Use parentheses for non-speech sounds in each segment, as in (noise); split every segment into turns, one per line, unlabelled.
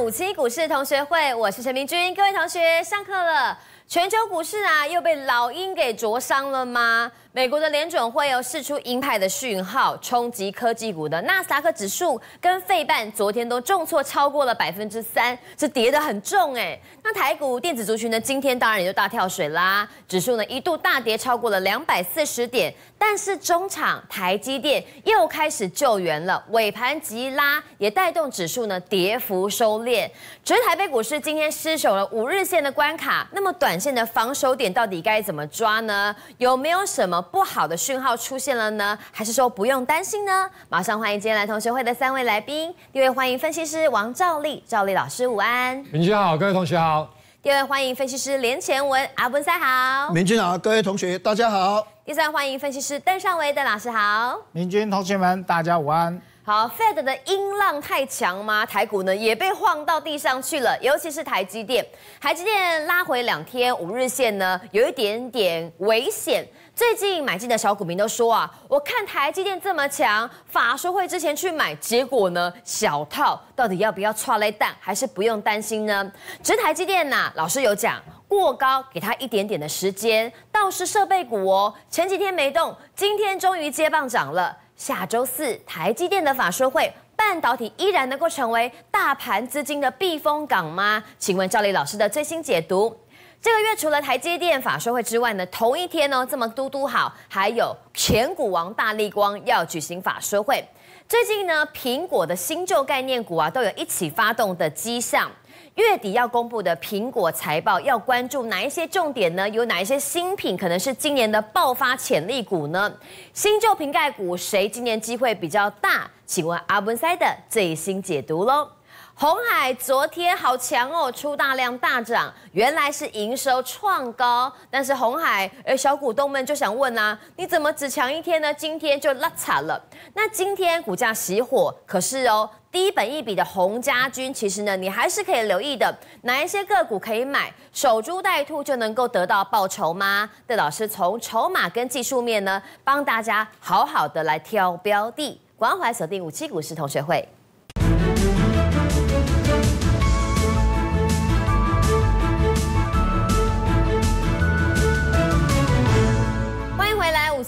五七股市同学会，我是陈明君。各位同学，上课了。全球股市啊，又被老鹰给灼伤了吗？美国的联准会又释出鹰派的讯号，冲击科技股的纳斯达克指数跟费半昨天都重挫超过了百分之三，这跌得很重哎。那台股电子族群呢，今天当然也就大跳水啦，指数呢一度大跌超过了两百四十点，但是中场台积电又开始救援了，尾盘急拉也带动指数呢跌幅收敛。只是台北股市今天失守了五日线的关卡，那么短线的防守点到底该怎么抓呢？有没有什么不好的讯号出现了呢？还是说不用担心呢？马上欢迎今天来同学会的三位来宾，第一位欢迎分析师王兆丽，兆丽老师午安。
明君好，各位同学好。
第二位欢迎分析师连前文阿文赛好。
明君好，各位同学大家好。
第三位欢迎分析师邓尚维邓老师好。
明君同学们大家午安。
好，Fed 的音浪太强吗？台股呢也被晃到地上去了，尤其是台积电，台积电拉回两天五日线呢，有一点点危险。最近买进的小股民都说啊，我看台积电这么强，法说会之前去买，结果呢小套，到底要不要踹雷弹，还是不用担心呢？只台积电呐，老师有讲过高，给他一点点的时间。倒是设备股哦，前几天没动，今天终于接棒涨了。下周四，台积电的法说会，半导体依然能够成为大盘资金的避风港吗？请问赵丽老师的最新解读。这个月除了台积电法说会之外呢，同一天呢这么嘟嘟好，还有前股王大力光要举行法说会。最近呢，苹果的新旧概念股啊，都有一起发动的迹象。月底要公布的苹果财报，要关注哪一些重点呢？有哪一些新品可能是今年的爆发潜力股呢？新旧瓶盖股谁今年机会比较大？请问阿文塞的最新解读喽。红海昨天好强哦，出大量大涨，原来是营收创高。但是红海，呃，小股东们就想问啊，你怎么只强一天呢？今天就拉惨了。那今天股价熄火，可是哦，低本一笔的红家军，其实呢，你还是可以留意的。哪一些个股可以买，守株待兔就能够得到报酬吗？邓老师从筹码跟技术面呢，帮大家好好的来挑标的。关怀锁定五七股市同学会。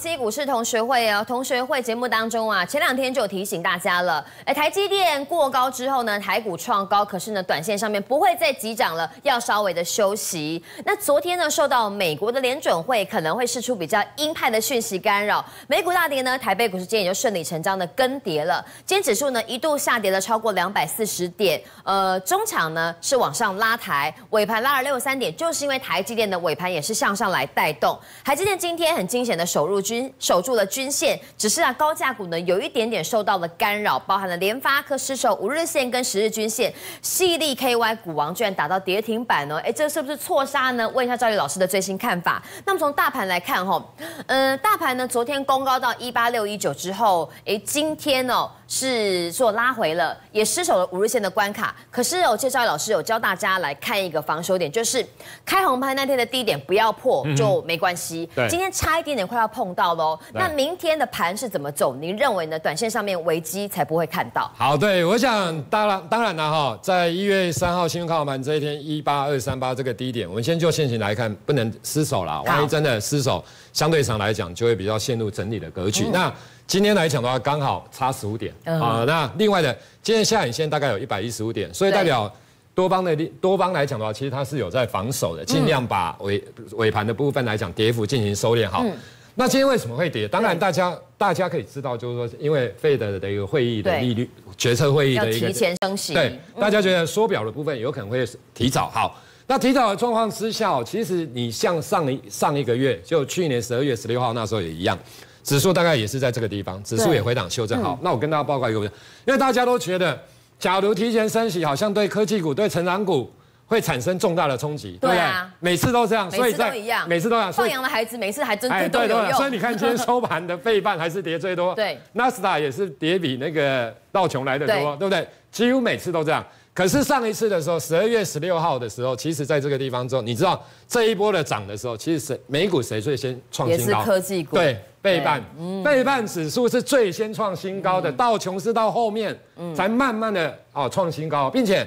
C 股市同学会哦，同学会节目当中啊，前两天就有提醒大家了。哎，台积电过高之后呢，台股创高，可是呢，短线上面不会再急涨了，要稍微的休息。那昨天呢，受到美国的联准会可能会释出比较鹰派的讯息干扰，美股大跌呢，台北股市今天也就顺理成章的跟跌了。今天指数呢一度下跌了超过两百四十点，呃，中场呢是往上拉抬，尾盘拉了六十三点，就是因为台积电的尾盘也是向上来带动。台积电今天很惊险的首入。均守住了均线，只是啊高价股呢有一点点受到了干扰，包含了联发科失守五日线跟十日均线，细粒 KY 股王居然打到跌停板哦，哎，这是不是错杀呢？问一下赵宇老师的最新看法。那么从大盘来看哈，嗯，大盘呢昨天攻高到一八六一九之后，哎，今天哦。是做拉回了，也失守了五日线的关卡。可是哦，介绍老师有教大家来看一个防守点，就是开红盘那天的低点不要破就没关系。今天差一点点快要碰到喽。那明天的盘是怎么走？您认为呢？短线上面危机才不会看到。
好，对，我想当然当然了哈，在一月三号新闻开红盘这一天一八二三八这个低点，我们先就现行来看，不能失手了。万一真的失手，相对上来讲就会比较陷入整理的格局。那今天来讲的话，刚好差十五点啊。那另外的，今天下影线大概有一百一十五点，所以代表多方的多方来讲的话，其实它是有在防守的，尽量把尾尾盘的部分来讲跌幅进行收敛好。那今天为什么会跌？当然，大家大家可以知道，就是说，因为费德的一个会议的利率决策会议的一
个提前升息，
对，大家觉得缩表的部分有可能会提早。好，那提早的状况之下，其实你像上一上一个月，就去年十二月十六号那时候也一样。指数大概也是在这个地方，指数也回档修正好。那我跟大家报告一个，因为大家都觉得，假如提前升息，好像对科技股、对成长股会产生重大的冲击，对不对？每次都这样，
所以都一样，
每次都一样。
放羊的孩子每次还真对都有
所以你看今天收盘的费半还是跌最多，(laughs)
对，
纳斯达也是跌比那个道琼来的多，对不对？几乎每次都这样。可是上一次的时候，十二月十六号的时候，其实在这个地方之后，你知道这一波的涨的时候，其实谁美股谁最先创新高？
也是科技股。
对，背半，倍半指数是最先创新高的，道琼斯到后面才慢慢的哦创新高，并且。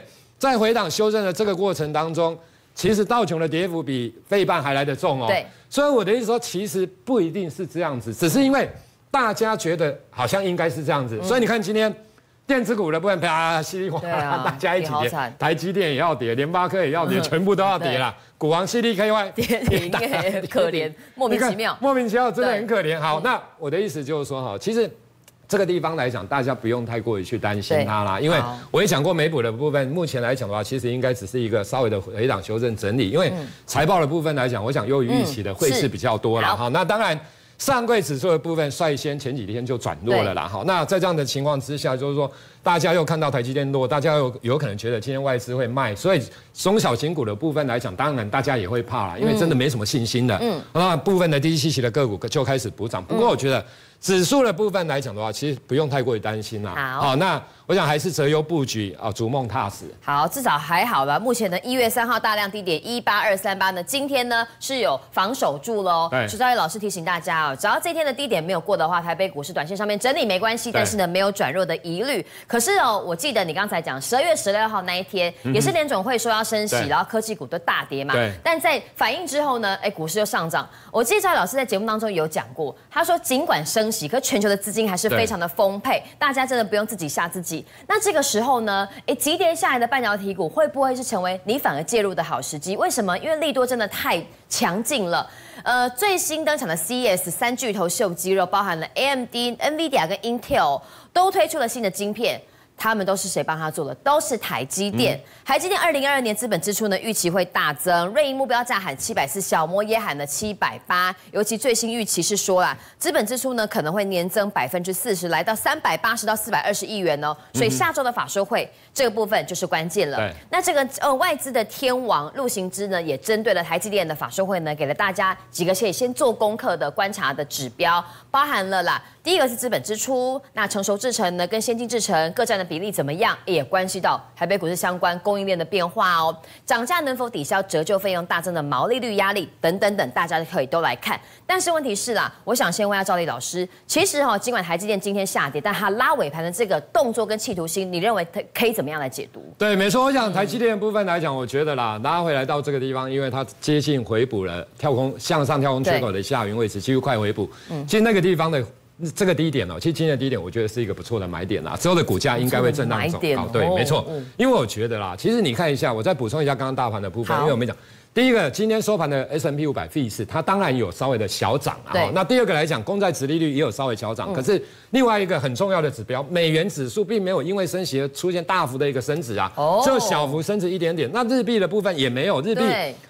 在回档修正的这个过程当中，其实道琼的跌幅比费半还来得重哦。
对。
所以我的意思说，其实不一定是这样子，只是因为大家觉得好像应该是这样子，所以你看今天。电子股的部分啪 (laughs) 稀里哗啦，大家一起跌，台积电也要跌，联发科也要跌，全部都要跌了。股王 C D K Y
跌，(laughs) 可怜，(laughs) 莫名其妙，
莫名其妙，真的很可怜。好，那我的意思就是说哈，其实这个地方来讲，大家不用太过于去担心它啦，因为我也讲过美股的部分，目前来讲的话，其实应该只是一个稍微的回档修正整理，因为财报的部分来讲，我想优于预期的会是比较多了。哈，那当然。上柜指数的部分率先前几天就转弱了啦，好，那在这样的情况之下，就是说大家又看到台积电落，大家有有可能觉得今天外资会卖，所以中小型股的部分来讲，当然大家也会怕了，因为真的没什么信心的，嗯，那部分的低息期的个股就开始补涨，不过我觉得指数的部分来讲的话，其实不用太过于担心啦，好，那。我想还是择优布局啊，逐梦踏实。
好，至少还好吧。目前的一月三号大量低点一八二三八呢，今天呢是有防守住喽。对，徐兆业老师提醒大家哦，只要这天的低点没有过的话，台北股市短线上面整理没关系，但是呢没有转弱的疑虑。可是哦，我记得你刚才讲十二月十六号那一天，也是联总会说要升息，然后科技股都大跌嘛。对。但在反应之后呢，哎，股市又上涨。我记得赵老师在节目当中有讲过，他说尽管升息，可全球的资金还是非常的丰沛，大家真的不用自己吓自己。那这个时候呢，哎，急跌下来的半导体股会不会是成为你反而介入的好时机？为什么？因为利多真的太强劲了。呃，最新登场的 CES 三巨头秀肌肉，包含了 AMD、NVIDIA 跟 Intel，都推出了新的晶片。他们都是谁帮他做的？都是台积电。台积电二零二二年资本支出呢，预期会大增，瑞银目标价喊七百四，小摩也喊了七百八。尤其最新预期是说啦，资本支出呢可能会年增百分之四十，来到三百八十到四百二十亿元哦。所以下周的法说会这个部分就是关键了。那这个呃外资的天王陆行之呢，也针对了台积电的法说会呢，给了大家几个可以先做功课的观察的指标，包含了啦。第一个是资本支出，那成熟制程呢跟先进制程各占的比例怎么样，也关系到台北股市相关供应链的变化哦。涨价能否抵消折旧费用大增的毛利率压力等等等，大家可以都来看。但是问题是啦，我想先问下赵丽老师，其实哈，尽管台积电今天下跌，但它拉尾盘的这个动作跟企图心，你认为它可以怎么样来解读？
对，没错，我想台积电的部分来讲，我觉得啦，拉回来到这个地方，因为它接近回补了跳空向上跳空缺口的下云位置，几乎快回补。嗯，其实那个地方的。这个低点哦，其实今天的低点，我觉得是一个不错的买点啦。之后的股价应该会震荡走好，对，没错。因为我觉得啦，其实你看一下，我再补充一下刚刚大盘的部分，因为我们讲，第一个今天收盘的 S M P 五百 f e s 它当然有稍微的小涨啊。那第二个来讲，公债殖利率也有稍微小涨，可是另外一个很重要的指标，美元指数并没有因为升息而出现大幅的一个升值啊，哦。就小幅升值一点点。那日币的部分也没有，日币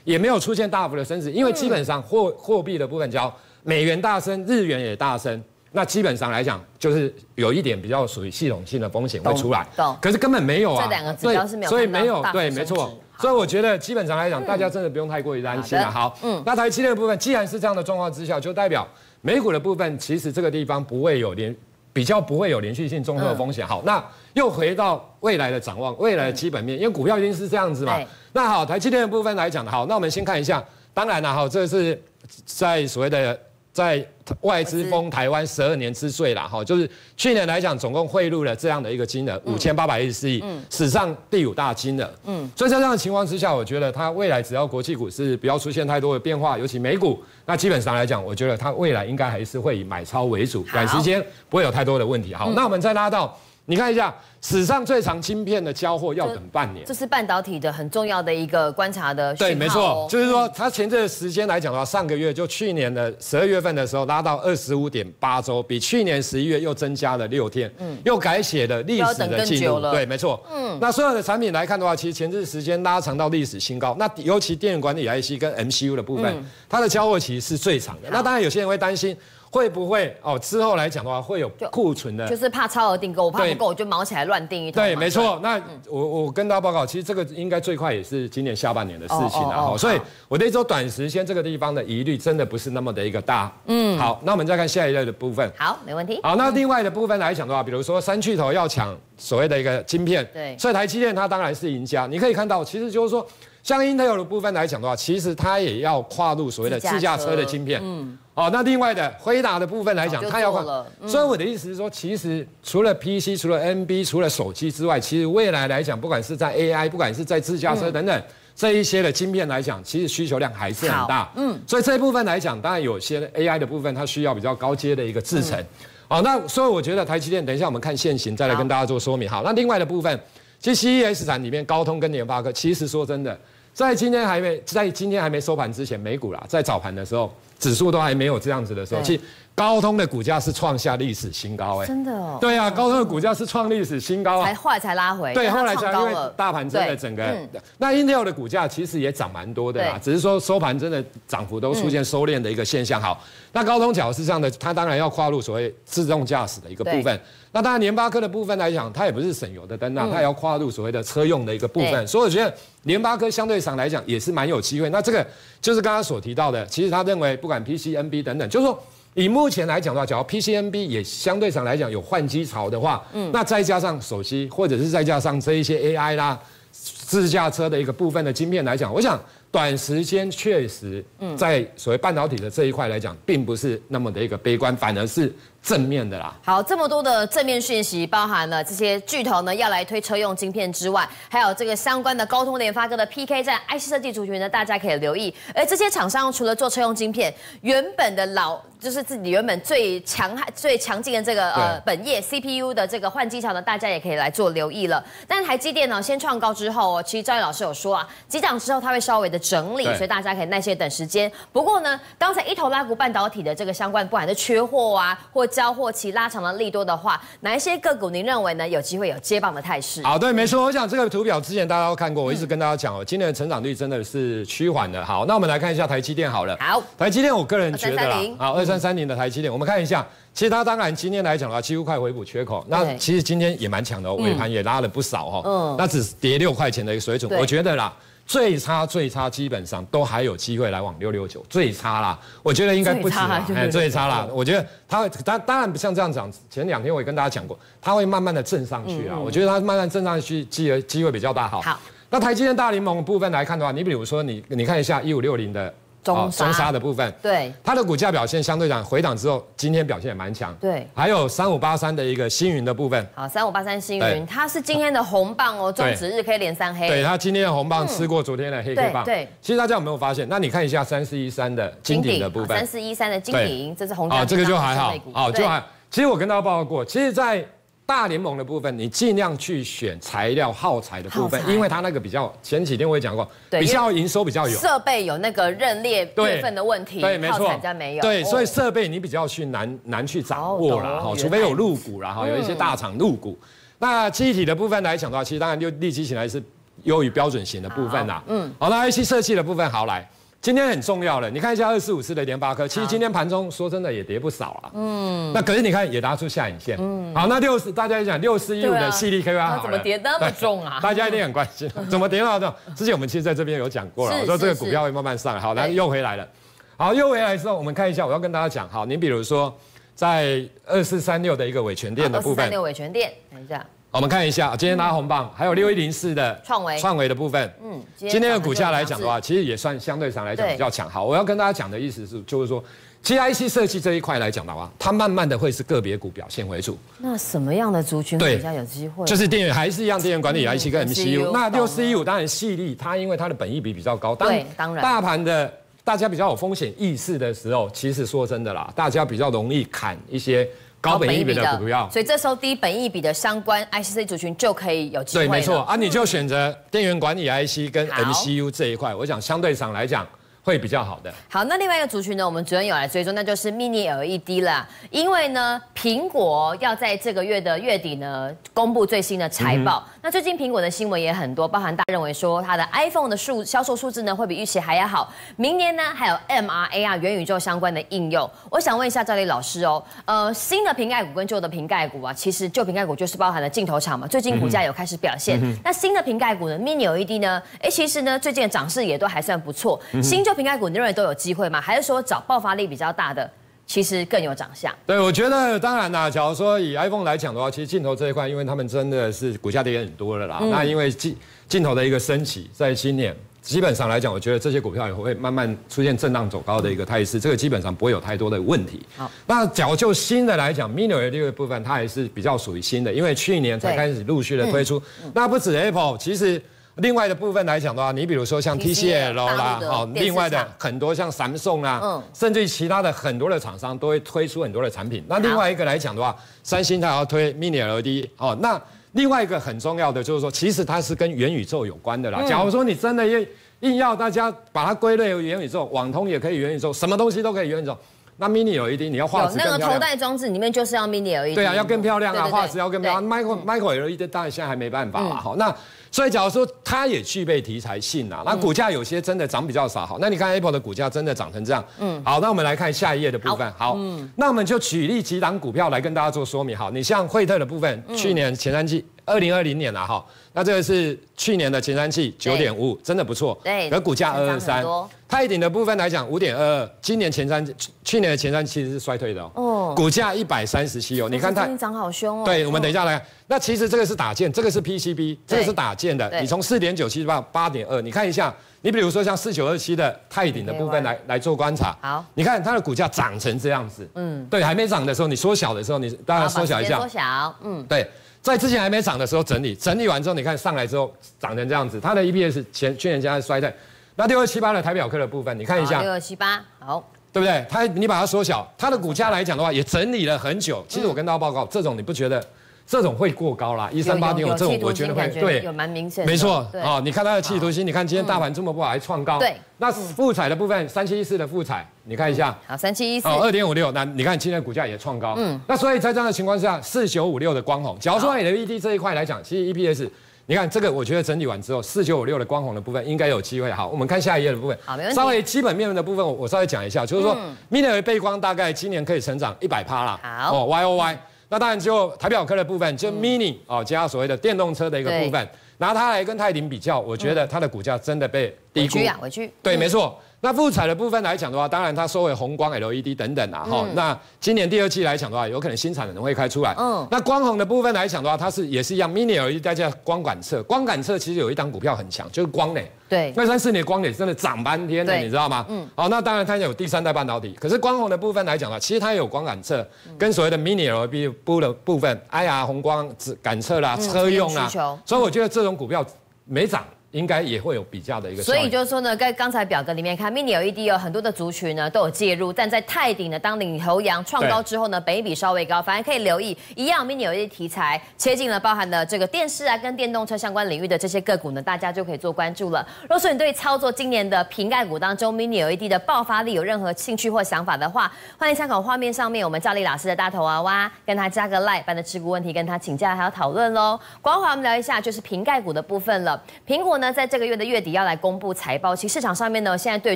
也没有出现大幅的升值，因为基本上货货币的部分叫美元大升，日元也大升。那基本上来讲，就是有一点比较属于系统性的风险会出来，可是根本没有啊，
这两个指标是没有，
所以没有，对，没错，所以我觉得基本上来讲，大家真的不用太过于担心了。好，嗯，那台积电的部分，既然是这样的状况之下，就代表美股的部分，其实这个地方不会有连比较不会有连续性综合风险。好，那又回到未来的展望，未来的基本面，因为股票一定是这样子嘛。那好，台积电的部分来讲，好，那我们先看一下，当然了，哈，这是在所谓的。在外资封台湾十二年之最啦哈，就是去年来讲，总共汇入了这样的一个金额五千八百一十四亿，史上第五大金额。嗯，所以在这样的情况之下，我觉得它未来只要国际股市不要出现太多的变化，尤其美股，那基本上来讲，我觉得它未来应该还是会以买超为主，短时间不会有太多的问题。好，那我们再拉到。你看一下，史上最长晶片的交货要等半年，
这是半导体的很重要的一个观察的
对，没错，就是说它前这个时间来讲的话，上个月就去年的十二月份的时候拉到二十五点八周，比去年十一月又增加了六天，嗯，又改写了历史的记录，对，没错，嗯，那所有的产品来看的话，其实前置时间拉长到历史新高，那尤其电源管理 IC 跟 MCU 的部分，它的交货期是最长的，那当然有些人会担心。会不会哦？之后来讲的话，会有库存的，
就是怕超额订购，我怕不够，我就毛起来乱订一
通。对，没错。那我我跟大家报告，其实这个应该最快也是今年下半年的事情了哈。所以我那时候短时间这个地方的疑虑真的不是那么的一个大。嗯。好，那我们再看下一类的部分。
好，没问题。
好，那另外的部分来讲的话，比如说三巨头要抢所谓的一个晶片，对。所以台积电它当然是赢家。你可以看到，其实就是说。像 Intel 的部分来讲的话，其实它也要跨入所谓的自驾车的晶片。嗯。哦，那另外的辉达的部分来讲，它要跨。所以我的意思是说，其实除了 PC、除了 NB、除了手机之外，其实未来来讲，不管是在 AI，不管是在自驾车等等这一些的晶片来讲，其实需求量还是很大。嗯。所以这一部分来讲，当然有些 AI 的部分，它需要比较高阶的一个制程。好，那所以我觉得台积电，等一下我们看现行再来跟大家做说明。好，那另外的部分。其实 CES 展里面，高通跟联发科，其实说真的，在今天还没在今天还没收盘之前，美股啦，在早盘的时候，指数都还没有这样子的时候，其实。高通的股价是创下历史新高，哎，
真的哦。
对啊，高通的股价是创历史新高
啊，才后来才拉回。
对，后来才因为大盘真的整个。那 Intel 的股价其实也涨蛮多的啦，只是说收盘真的涨幅都出现收敛的一个现象。好，那高通角是这样的，它当然要跨入所谓自动驾驶的一个部分。那当然联发科的部分来讲，它也不是省油的灯啊，它也要跨入所谓的车用的一个部分。所以我觉得联发科相对上来讲也是蛮有机会。那这个就是刚刚所提到的，其实他认为不管 PC、NB 等等，就是说。以目前来讲的话，假如 PCNB 也相对上来讲有换机潮的话，嗯，那再加上手机或者是再加上这一些 AI 啦、自驾车的一个部分的晶片来讲，我想短时间确实，在所谓半导体的这一块来讲，并不是那么的一个悲观，反而是。正面的啦，
好，这么多的正面讯息，包含了这些巨头呢要来推车用晶片之外，还有这个相关的高通、联发科的 PK 战，IC 设计族群呢，大家可以留意。而这些厂商除了做车用晶片，原本的老就是自己原本最强悍、最强劲的这个呃本业 CPU 的这个换机潮呢，大家也可以来做留意了。但台积电呢，先创高之后，其实赵毅老师有说啊，急涨之后它会稍微的整理，所以大家可以耐心等时间。不过呢，刚才一头拉股半导体的这个相关，不管是缺货啊，或交货期拉长了利多的话，哪一些个股您认为呢？有机会有接棒的态势？
好，对，没错。我想这个图表之前大家都看过，我一直跟大家讲哦，今年的成长率真的是趋缓的。好，那我们来看一下台积电好了。
好，
台积电我个人觉得啦，好，二三三零的台积电，我们看一下，其实它当然今天来讲的话，几乎快回补缺口。那其实今天也蛮强的，尾盘也拉了不少哈。嗯，那只跌六块钱的一个水准，我觉得啦。最差最差，基本上都还有机会来往六六九。最差啦，我觉得应该不止啦。哎，最差啦，我觉得它会，当当然不像这样讲。前两天我也跟大家讲过，它会慢慢的震上去啊。我觉得它慢慢震上去，机会机会比较大。好，
好。
那台积电大联盟部分来看的话，你比如说你你看一下一五六零的。
中沙
的部分，
对
它的股价表现相对讲回档之后，今天表现也蛮强。
对，
还有三五八三的一个星云的部分。
好，三五八三星云，它是今天的红棒哦，中指日可以连三黑。
对，它今天的红棒吃过昨天的黑 K 棒。
对，
其实大家有没有发现？那你看一下三四一三的金鼎的部分。
三四一三的金鼎，这是红。啊，
这个就还好。哦，就还。其实我跟大家报告过，其实，在大联盟的部分，你尽量去选材料耗材的部分，因为它那个比较前几天我也讲过，比较营收比较有。
设备有那个认列月份的问题，
对，没错，
家没有，
对，所以设备你比较去难难去掌握了哈，除非有入股了哈，有一些大厂入股。那机体的部分来讲的话，其实当然就立即起来是优于标准型的部分啦。嗯，好，那 IC 设计的部分好来。今天很重要了，你看一下二四五四的联发科，其实今天盘中说真的也跌不少啊。嗯，那可是你看也拉出下影线。嗯，好，那六四大家讲六四一五的细粒 KY 好了，
怎么跌那么重啊？
大家一定很关心，(laughs) 怎么跌那么重？之前我们其实在这边有讲过了，我说这个股票会慢慢上。好，来又回来了。好，又回来之后，我们看一下，我要跟大家讲，好，你比如说在二四三六的一个尾权店的部分，二四
三六尾权店，等一下。
我们看一下，今天拉红棒，还有六一零四的
创维
创维的部分。嗯，今天的股价来讲的话，其实也算相对上来讲比较强。好，我要跟大家讲的意思是，就是说，其实 IC 设计这一块来讲的话，它慢慢的会是个别股表现为主。
那什么样的族群比较有机会？
就是电源还是一样，电源管理 IC 跟 MCU。那六四一五当然细粒，它因为它的本益比比较高。
对，当然。
大盘的大家比较有风险意识的时候，其实说真的啦，大家比较容易砍一些。高本益比的股票，
所以这时候低本益比的相关 ICC 族群就可以有机会。
对，没错啊，你就选择电源管理 IC 跟 MCU 这一块，我想相对上来讲。会比较好的。
好，那另外一个族群呢，我们昨天有来追踪，那就是 Mini LED 啦。因为呢，苹果要在这个月的月底呢，公布最新的财报。那最近苹果的新闻也很多，包含大家认为说它的 iPhone 的数销售数字呢，会比预期还要好。明年呢，还有 MRAR 元宇宙相关的应用。我想问一下赵丽老师哦，呃，新的瓶盖股跟旧的瓶盖股啊，其实旧瓶盖股就是包含了镜头厂嘛，最近股价有开始表现。那新的瓶盖股呢，Mini LED 呢，哎，其实呢，最近的涨势也都还算不错。新旧瓶盖股，你认为都有机会吗？还是说找爆发力比较大的，其实更有长相？
对，我觉得当然啦。假如说以 iPhone 来讲的话，其实镜头这一块，因为他们真的是股价跌很多了啦。那因为镜镜头的一个升级，在今年基本上来讲，我觉得这些股票也会慢慢出现震荡走高的一个态势，这个基本上不会有太多的问题。好，那讲就新的来讲，mini 的部分它还是比较属于新的，因为去年才开始陆续的推出。那不止 Apple，其实另外的部分来讲的话，你比如说像 TCL 啦，好，另外的很多像三送啊，甚至于其他的很多的厂商都会推出很多的产品。那另外一个来讲的话，三星它要推 mini LED，哦，那。另外一个很重要的就是说，其实它是跟元宇宙有关的啦。假如说你真的硬硬要大家把它归类为元宇宙，网通也可以元宇宙，什么东西都可以元宇宙。那 mini LED 你要画质
那个头戴装置里面就是要 mini LED。
对啊，要更漂亮啊，画质要更漂亮。Micro Micro LED 当然现在还没办法啦。好，那所以假如说它也具备题材性啊，那股价有些真的涨比较少。好，那你看 Apple 的股价真的涨成这样。嗯。好，那我们来看下一页的部分。好。嗯。那我们就举例几档股票来跟大家做说明。好，你像惠特的部分，去年前三季。二零二零年了哈，那这个是去年的前三季九点五，真的不错。
对，
而股价二二三，泰鼎的部分来讲五点二二，今年前三去年的前三期是衰退的哦。股价一百三十七哦，
你看它涨好凶哦。
对，我们等一下来。那其实这个是打件，这个是 PCB，这个是打件的。你从四点九七到八点二，你看一下，你比如说像四九二七的泰鼎的部分来来做观察。
好，
你看它的股价涨成这样子。嗯，对，还没涨的时候，你缩小的时候，你当然缩小一下。
缩小，
嗯，对。在之前还没涨的时候整理，整理完之后，你看上来之后涨成这样子，它的 EPS 前去年加衰退。那六二七八的台表科的部分，你看一下。
六二七八，好，
对不对？它你把它缩小，它的股价来讲的话，也整理了很久。其实我跟大家报告，这种你不觉得？这种会过高啦，一三八点五这种我觉得会
对，有蛮明显，
没错啊。你看它的气图心，你看今天大盘这么不好还创高，
对。
那富彩的部分，三七一四的富彩，你看一下，
好，三七一四，
哦，二点五六，那你看今天股价也创高，嗯。那所以在这样的情况下，四九五六的光红，假如说你的 ED 这一块来讲，其实 EPS，你看这个，我觉得整理完之后，四九五六的光红的部分应该有机会。好，我们看下一页的部分，
好，没问题。
稍微基本面的部分，我稍微讲一下，就是说，mini 的背光大概今年可以成长一百趴啦，
好，哦
，Y O Y。那当然就台表科的部分，就 mini 哦，加所谓的电动车的一个部分，拿它来跟泰鼎比较，我觉得它的股价真的被低估。
委屈啊，委屈。
对，没错。那富彩的部分来讲的话，当然它收为红光 LED 等等啊，哈。那今年第二季来讲的话，有可能新产能会开出来。嗯。那光红的部分来讲的话，它是也是一样，mini LED 再加光感测。光感测其实有一档股票很强，就是光磊。
对。
那三四年光磊真的涨半天了，你知道吗？嗯。好，那当然它有第三代半导体，可是光红的部分来讲的话，其实它也有光感测，跟所谓的 mini LED 部的部分，IR 红光感测啦，车用啦。所以我觉得这种股票没涨。应该也会有比较的一个，
所以就是说呢，在刚才表格里面看，mini LED 有很多的族群呢都有介入，但在泰鼎呢当领头羊创高之后呢，本益比稍微高，反而可以留意一样 mini LED 题材切进了包含的这个电视啊跟电动车相关领域的这些个股呢，大家就可以做关注了。若说你对操作今年的瓶盖股当中 mini LED 的爆发力有任何兴趣或想法的话，欢迎参考画面上面我们赵丽老师的大头娃娃，跟他加个 like，把的持股问题跟他请教还要讨论喽。广华我们聊一下就是瓶盖股的部分了，苹果那在这个月的月底要来公布财报，其实市场上面呢，现在对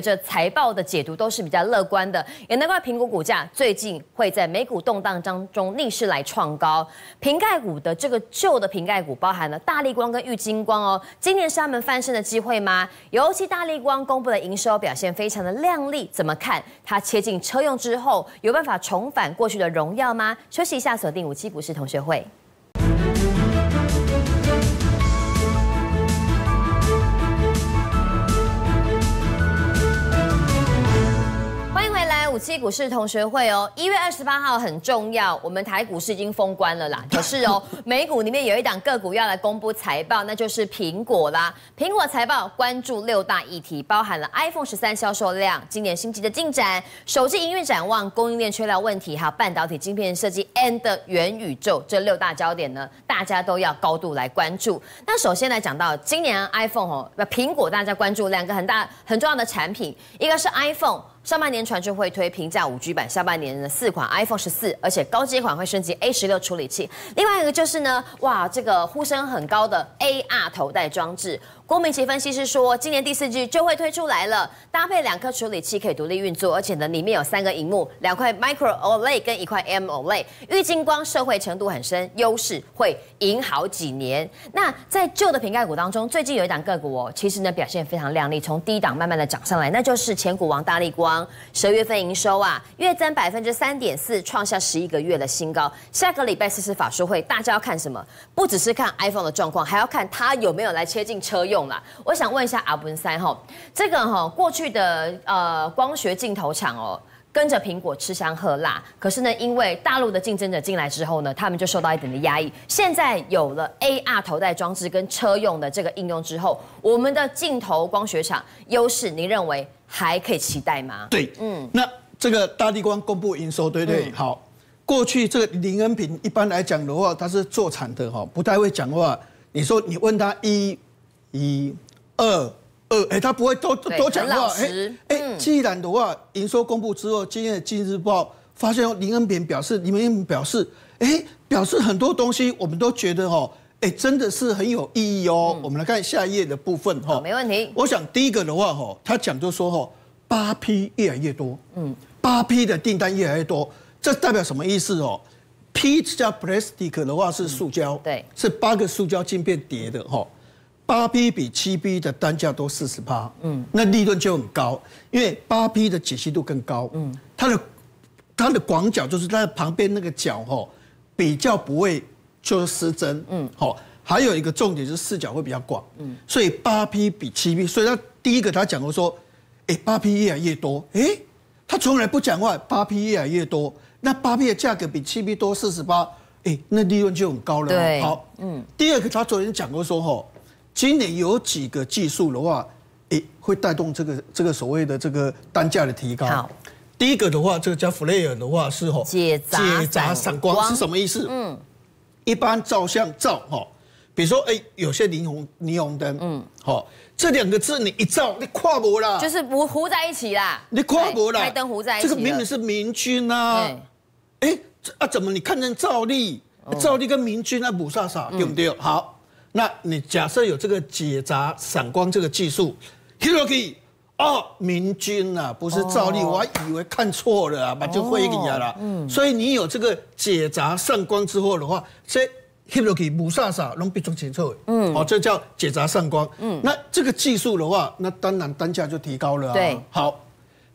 这财报的解读都是比较乐观的，也难怪苹果股价最近会在美股动荡当中逆势来创高。瓶盖股的这个旧的瓶盖股，包含了大力光跟玉金光哦，今年是他们翻身的机会吗？尤其大力光公布的营收表现非常的亮丽，怎么看？它切进车用之后，有办法重返过去的荣耀吗？休息一下，锁定五七股市同学会。五七股市同学会哦，一月二十八号很重要，我们台股市已经封关了啦。(laughs) 可是哦，美股里面有一档个股要来公布财报，那就是苹果啦。苹果财报关注六大议题，包含了 iPhone 十三销售量、今年新机的进展、手机营运展望、供应链缺料问题，还有半导体晶片设计 and 元宇宙这六大焦点呢，大家都要高度来关注。那首先来讲到今年 iPhone 哦，那苹果大家关注两个很大很重要的产品，一个是 iPhone。上半年传出会推平价五 G 版，下半年的四款 iPhone 十四，而且高阶款会升级 A 十六处理器。另外一个就是呢，哇，这个呼声很高的 AR 头戴装置。郭明奇分析师说，今年第四季就会推出来了，搭配两颗处理器可以独立运作，而且呢，里面有三个荧幕，两块 Micro OLED 跟一块 M OLED，郁金光社会程度很深，优势会赢好几年。那在旧的瓶盖股当中，最近有一档个股哦，其实呢表现非常亮丽，从低档慢慢的涨上来，那就是前股王大力光，十二月份营收啊，月增百分之三点四，创下十一个月的新高。下个礼拜四是法说会，大家要看什么？不只是看 iPhone 的状况，还要看它有没有来切进车用。用啦。我想问一下阿文三哈，这个哈过去的呃光学镜头厂哦。跟着苹果吃香喝辣，可是呢，因为大陆的竞争者进来之后呢，他们就受到一点的压抑。现在有了 AR 头戴装置跟车用的这个应用之后，我们的镜头光学厂优势，您认为还可以期待吗？
对，嗯，那这个大地光公布营收，对不对？好，过去这个林恩平一般来讲的话，他是做产的哈，不太会讲话。你说你问他一、一、二。二，哎，他不会多多讲话，
哎哎，
既然的话，营收公布之后，今天的《今日报》发现林恩扁表示，林恩表示，哎，表示很多东西，我们都觉得哦，哎，真的是很有意义哦。我们来看下一页的部分
哈，没问题。
我想第一个的话哈，他讲就说哈，八批越来越多，嗯，八批的订单越来越多，这代表什么意思哦？P 加 plastic 的话是塑胶，
对，
是八个塑胶镜片叠的哈。八 P 比七 P 的单价多四十八，嗯，那利润就很高，因为八 P 的解析度更高，嗯，它的它的广角就是它的旁边那个角哈，比较不会就是失真，嗯，好，还有一个重点就是视角会比较广，嗯，所以八 P 比七 P，所以他第一个他讲过说，哎，八 P 越来越多，哎，他从来不讲话，八 P 越来越多，那八 P 的价格比七 P 多四十八，哎，那利润就很高了，
对，
好，嗯，第二个他昨天讲过说，哈。今年有几个技术的话，诶，会带动这个这个所谓的这个单价的提高。
好，
第一个的话，这个叫 flare 的话是吼
解解
杂闪光是什么意思？嗯，一般照相照哈，比如说诶，有些霓虹霓虹灯，嗯，好，这两个字你一照你跨不啦，
就是糊糊在一起啦，
你跨不啦，
开灯糊在一起，
这个明明是明君呐，哎，啊怎么你看成照例？照例跟明君那补啥啥对不对？好。那你假设有这个解杂闪光这个技术，Hiroki 哦，明君啊，不是赵丽，我还以为看错了啊，把就会给你了。嗯，所以你有这个解杂闪光之后的话，这 Hiroki 不傻傻，拢比中清楚。嗯，哦，这叫解杂闪光。嗯，那这个技术的话，那当然单价就提高了啊。
对，
好。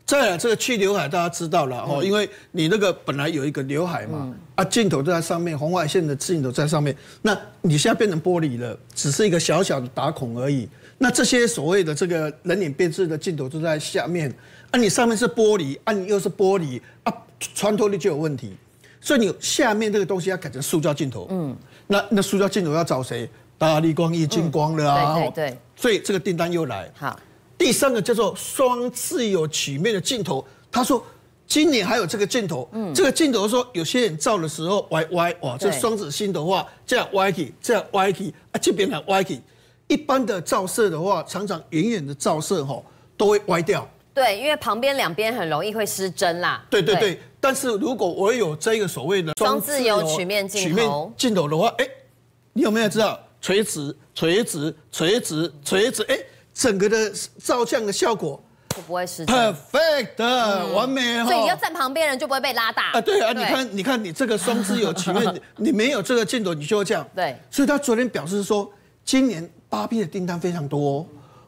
再来这个去刘海，大家知道了哦，因为你那个本来有一个刘海嘛，啊镜头在上面，红外线的镜头在上面，那你现在变成玻璃了，只是一个小小的打孔而已。那这些所谓的这个人脸辨识的镜头都在下面，啊你上面是玻璃，啊你又是玻璃，啊穿透力就有问题，所以你下面这个东西要改成塑胶镜头。嗯，那那塑胶镜头要找谁？大力光、液晶光了啊。
对对对。
所以这个订单又来。
好。
第三个叫做双自由曲面的镜头，他说今年还有这个镜头，嗯，这个镜头说有些人照的时候歪歪，哇，这双子星的话这样歪起，这样歪起啊，这边来歪起，一般的照射的话，常常远远的照射吼都会歪掉，
对，因为旁边两边很容易会失真啦，
对对对，但是如果我有这个所谓的
双自由曲面镜头。
镜头的话，哎，你有没有知道？垂直垂直垂直垂直哎？整个的照相的效果
就不会失
perfect 完美
所以你要站旁边人就不会被拉大
啊。对啊，你看，你看，你这个双自由曲面 (laughs) 你没有这个镜头，你就会这样。
对，
所以他昨天表示说，今年八 P 的订单非常多，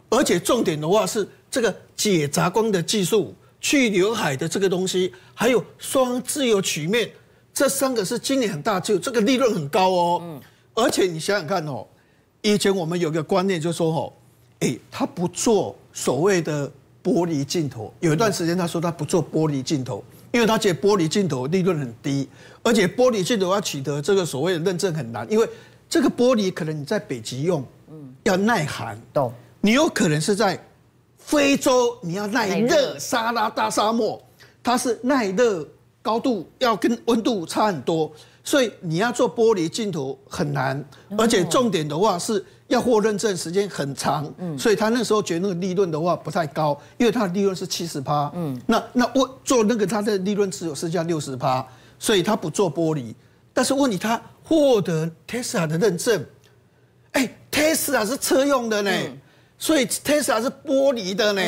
而且重点的话是这个解杂光的技术、去刘海的这个东西，还有双自由曲面，这三个是今年很大，就这个利润很高哦。嗯，而且你想想看哦，以前我们有个观念就说哦。哎，他不做所谓的玻璃镜头。有一段时间，他说他不做玻璃镜头，因为他觉得玻璃镜头利润很低，而且玻璃镜头要取得这个所谓的认证很难，因为这个玻璃可能你在北极用，嗯，要耐寒，
懂？
你有可能是在非洲，你要耐热，沙拉大沙漠，它是耐热，高度要跟温度差很多，所以你要做玻璃镜头很难，而且重点的话是。要获认证时间很长，嗯，所以他那时候觉得那个利润的话不太高，因为他的利润是七十趴，嗯，那那我做那个他的利润只有剩下六十趴，所以他不做玻璃。但是问题他获得 Tesla 的认证，哎，Tesla 是车用的呢，所以 Tesla 是玻璃的呢。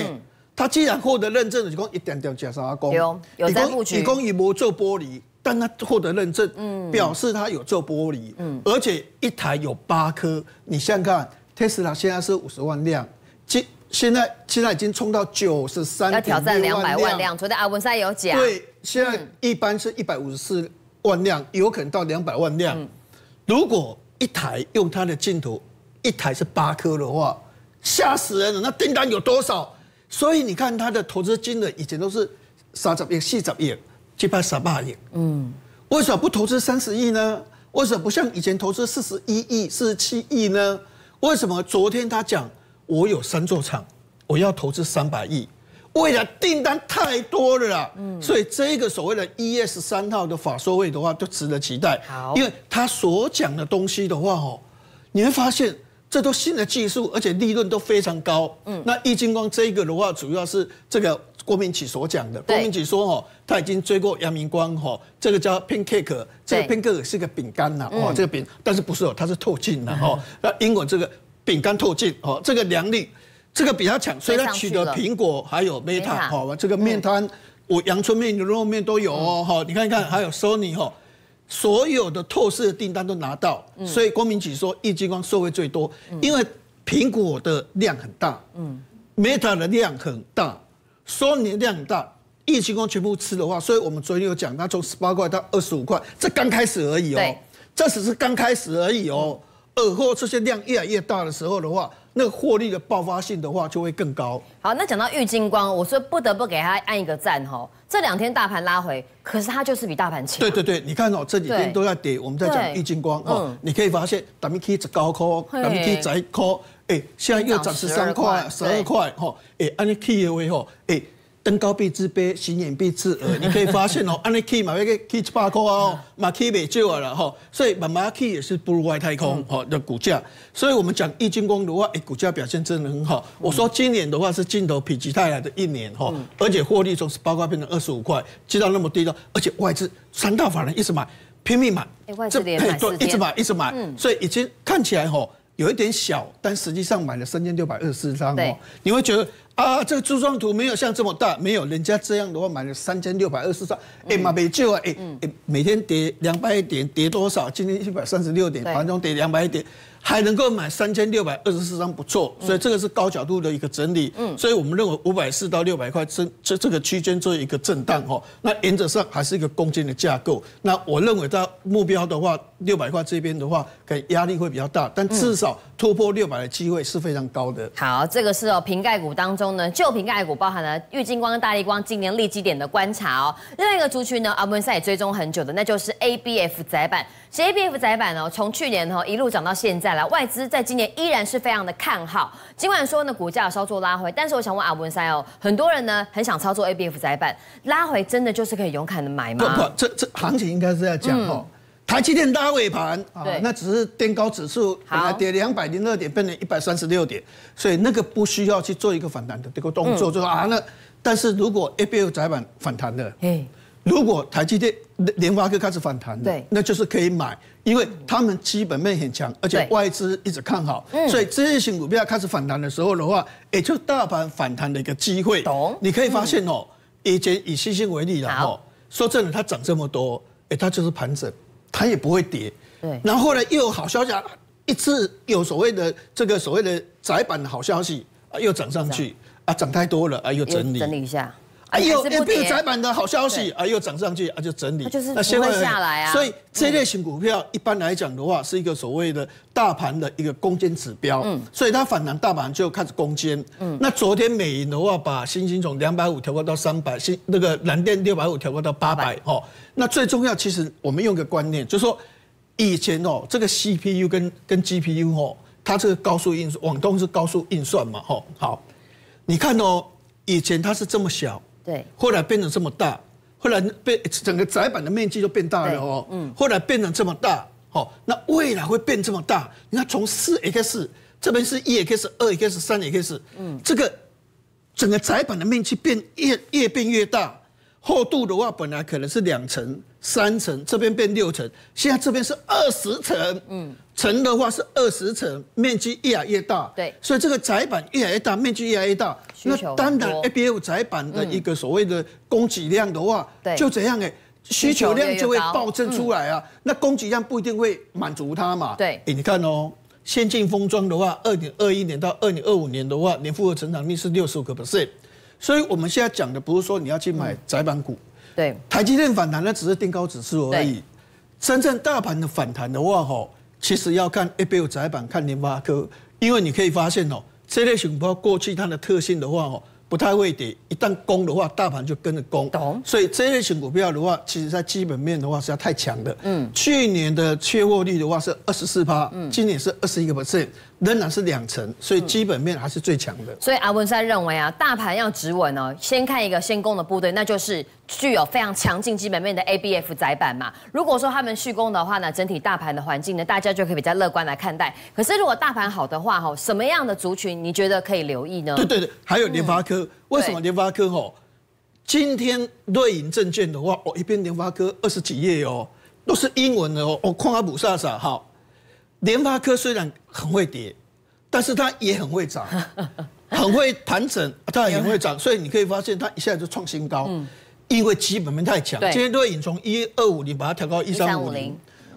他既然获得认证，就讲一点点加沙工，
有有在布局，
你讲以模做玻璃。但他获得认证，嗯，表示他有做玻璃，嗯，而且一台有八颗。你想想看，特斯拉现在是五十万辆，今现在现在已经冲到九十三，
要挑战两百万辆。昨天阿文赛有讲，
对，现在一般是一百五十四万辆，有可能到两百万辆。如果一台用它的镜头，一台是八颗的话，吓死人了！那订单有多少？所以你看它的投资金额以前都是三十亿、四十亿，这拍十八亿。嗯，为什么不投资三十亿呢？为什么不像以前投资四十一亿、四十七亿呢？为什么昨天他讲我有三座厂，我要投资三百亿？未来订单太多了啦，嗯，所以这个所谓的 ES 三号的法说会的话，就值得期待。
好，
因为他所讲的东西的话，哦，你会发现这都新的技术，而且利润都非常高。嗯，那易金光这个的话，主要是这个郭明启所讲的。郭明启说，哦，他已经追过阳明光，哈，这个叫 pancake，这个 pancake 是个饼干呐，哦，这个饼，但是不是哦，它是透镜的，哈。那英文这个饼干透镜，哦，这个良率。这个比他强，所以他取得苹果还有 Meta 好吧？这个面摊，我阳春面、牛肉面都有哦。好，你看一看，还有 Sony 哈，所有的透视的订单都拿到。所以光明启说，易激光受惠最多，因为苹果的量很大，嗯，Meta 的量很大，Sony 的量很大，易激光全部吃的话，所以我们昨天有讲，它从十八块到二十五块，这刚开始而已哦，这只是刚开始而已哦。而后这些量越来越大的时候的话。那个获利的爆发性的话就会更高。
好，那讲到玉金光，我说不得不给他按一个赞哈。这两天大盘拉回，可是它就是比大盘强。
对对对，你看哦，这几天都在跌。我们在讲玉金光哦，你可以发现，咱们可以高科，咱们可以窄科，哎，现在又涨十三块、十二块哈，哎，按你 key 的位吼，哎。登高必自卑，行远必自耳。(laughs) 你可以发现哦，(laughs) 安利 key 嘛，要个 key 七八块哦，(laughs) 嘛 key 没救了哈。所以慢慢 key 也是步入外太空哈的股价。所以我们讲易经光的话，哎，股价表现真的很好。我说今年的话是镜头否极泰来的一年哈，而且获利从十八块变成二十五块，跌到那么低的，而且外资三大法人一直买，拼命买，
外资连买
一直买一直买，所以已经看起来吼有一点小，但实际上买了三千六百二十四张哦，你会觉得。啊，这个柱状图没有像这么大，没有人家这样的话买了三千六百二十张，哎，马没救啊，哎，哎，每天跌两百点，跌多少？今天一百三十六点，盘中跌两百点。还能够买三千六百二十四张，不错，所以这个是高角度的一个整理。嗯，所以我们认为五百四到六百块这这这个区间做一个震荡哈。那原则上还是一个攻坚的架构。那我认为它目标的话，六百块这边的话，可压力会比较大，但至少突破六百的机会是非常高的。
好，这个是哦，瓶盖股当中呢，旧瓶盖股包含了玉金光跟大力光今年利基点的观察哦。另外一个族群呢，阿文赛也追踪很久的，那就是 ABF 窄板。其实 A B F 窄板呢，从去年哈一路涨到现在了，外资在今年依然是非常的看好。尽管说呢，股价稍作拉回，但是我想问阿文塞哦，很多人呢很想操作 A B F 窄板，拉回真的就是可以勇敢的买吗？
不不，这这行情应该是在讲哦，台积电拉尾盘啊，那只是垫高指数本来跌两百零二点，变成一百三十六点，所以那个不需要去做一个反弹的这个动作，就说啊那，但是如果 A B F 窄板反弹了，如果台积电、联发科开始反弹，
对，
那就是可以买，因为他们基本面很强，而且外资一直看好，所以这些型股票开始反弹的时候的话，也就大盘反弹的一个机会。
懂？
你可以发现哦，以前以星星为例了哦，说真的，它涨这么多，哎，它就是盘整，它也不会跌。
对。
然后呢，又有好消息，一次有所谓的这个所谓的窄板的好消息啊，又涨上去啊，涨太多了啊，又整理
整理一下。
哎呦，又变窄板的好消息，啊，又涨上去，啊，就整理，
就是那现在下来啊。
所以这类型股票一般来讲的话，是一个所谓的大盘的一个攻坚指标。嗯，所以它反弹大盘就开始攻坚。嗯，那昨天美银的话，把新兴从两百五调高到三百，新那个蓝电六百五调高到八百。哦，那最重要，其实我们用个观念，就是说以前哦，这个 CPU 跟跟 GPU 哦，它这个高速运算，网通是高速运算嘛。哦，好，你看哦，以前它是这么小。
对，
后来变成这么大，后来变整个窄板的面积就变大了哦。嗯，后来变成这么大，哦，那未来会变这么大？你看从四 X 这边是一 X、二 X、三 X，嗯，这个整个窄板的面积变越越变越大。厚度的话，本来可能是两层、三层，这边变六层，现在这边是二十层。嗯，层的话是二十层，面积越来越大。
对，
所以这个窄板越来越大，面积越来越大。
那
当然，A B F 窄板的一个所谓的供给量的话，就怎样哎，需求量就会暴增出来啊。那供给量不一定会满足它嘛。
对，
哎，你看哦，先进封装的话，二零二一年到二零二五年的话，年复合成长率是六十五个 percent。所以我们现在讲的不是说你要去买窄板股，
对，
台积电反弹那只是定高指数而已。真正大盘的反弹的话，吼，其实要看 A B U 窄板，看联发科，因为你可以发现哦，这类型股票过去它的特性的话哦。不太会跌，一旦攻的话，大盘就跟着攻。
懂。
所以这类型股票的话，其实在基本面的话是要太强的。嗯。去年的缺货率的话是二十四趴，嗯，今年是二十一个 percent，仍然是两成，所以基本面还是最强的。
所以阿文山认为啊，大盘要止稳呢，先看一个先攻的部队，那就是具有非常强劲基本面的 A B F 窄板嘛。如果说他们续攻的话呢，整体大盘的环境呢，大家就可以比较乐观来看待。可是如果大盘好的话，哈，什么样的族群你觉得可以留意呢？
对对对，还有联发科。为什么联发科哦？今天瑞银证券的话，哦，一边联发科二十几页哦，都是英文的哦。哦看阿姆萨萨好，联发科虽然很会跌，但是它也很会涨，(laughs) 很会盘整，它也很会涨，所以你可以发现它一下就创新高，因为基本面太强。今天都会引从一二五零把它调到一三五零，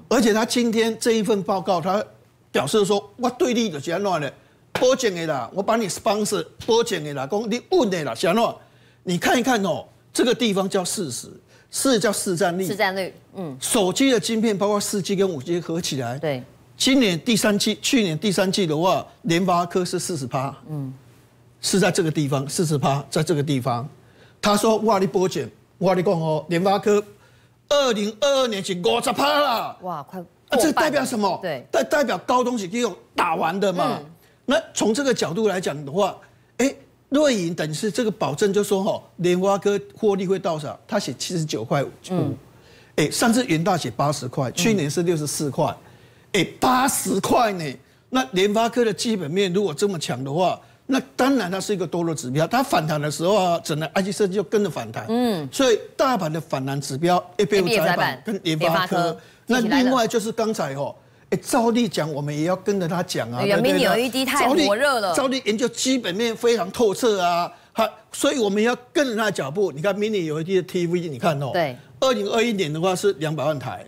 而且它今天这一份报告，它表示说，我对立的怎样呢？波减的啦，我把你 sponsor 波减的啦，讲你问的啦，小诺，你看一看哦，这个地方叫事实，是叫市占率，
市占率，嗯，
手机的晶片包括四 G 跟五 G 合起来，
对，
今年第三季，去年第三季的话，联发科是四十趴，嗯，是在这个地方四十趴，在这个地方，他说哇，你波减，哇，你讲哦，联发科二零二二年是五十趴啦，哇，快啊，这代表什么？
对，
代代表高东西给我打完的嘛。那从这个角度来讲的话，哎，瑞银等于是这个保证，就说哈，联发科获利会到少？他写七十九块五，哎，上次元大写八十块，去年是六十四块，哎，八十块呢？那联发科的基本面如果这么强的话，那当然它是一个多的指标，它反弹的时候啊，整个 IC 设计就跟着反弹，嗯，所以大盘的反弹指标 A B 窄板跟联发科，那另外就是刚才哦。哎，照例讲，我们也要跟着他讲啊。
对对对，LED 太火热了。
照例研究基本面非常透彻啊，好，所以我们要跟着他的脚步。你看，Mini LED 的 TV，你看哦，
对，
二零二一年的话是两百万台，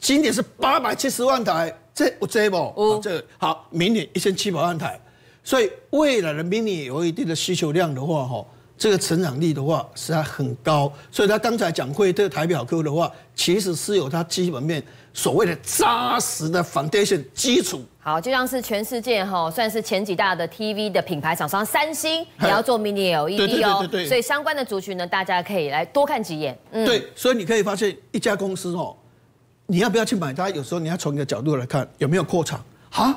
今年是八百七十万台，这我这不？这好，明年一千七百万台，所以未来的 Mini 有一定的需求量的话，哈。这个成长力的话实在很高，所以他刚才讲会这个台表科的话，其实是有它基本面所谓的扎实的 foundation 基础。
好，就像是全世界哈，算是前几大的 TV 的品牌厂商，三星也要做 Mini LED 哦。对对对所以相关的族群呢，大家可以来多看几眼。
嗯。对，所以你可以发现一家公司哦，你要不要去买它？有时候你要从你的角度来看有没有扩厂。好，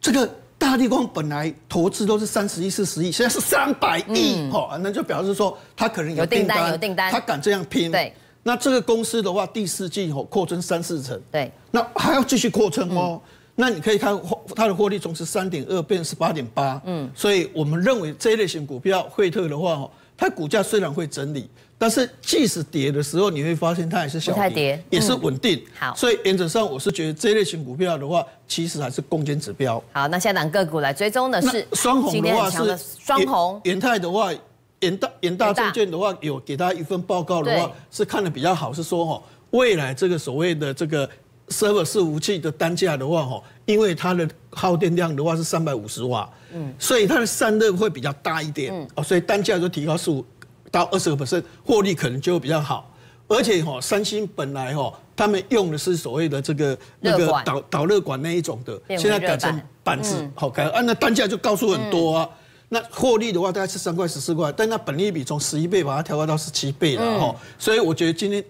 这个。大地光本来投资都是三十亿、四十亿，现在是三百亿，哦，那就表示说他可能有订单，
有订单，
他敢这样拼。
对，
那这个公司的话，第四季哦扩增三四成，
对，
那还要继续扩增哦。那你可以看它的获利从十三点二变十八点八，嗯，所以我们认为这一类型股票惠特的话，哦，它股价虽然会整理。但是即使跌的时候，你会发现它也是小跌，也是稳定。
好，
所以原则上我是觉得这类型股票的话，其实还是攻坚指标。
好，那下档个股来追踪的是
双红的话是
双红，
元泰的话，元大元大证券的话有给他一份报告的话，是看的比较好，是说哈，未来这个所谓的这个 server 伺服器的单价的话哈，因为它的耗电量的话是三百五十瓦，嗯，所以它的散热会比较大一点，哦，所以单价就提高十五。到二十个 percent 获利可能就会比较好，而且哈，三星本来哈，他们用的是所谓的这个
那个
导导热管那一种的，现在改成板。子，好改，啊那单价就高出很多啊。那获利的话大概是三块十四块，但那本利比从十一倍把它调高到十七倍了哈，所以我觉得今天。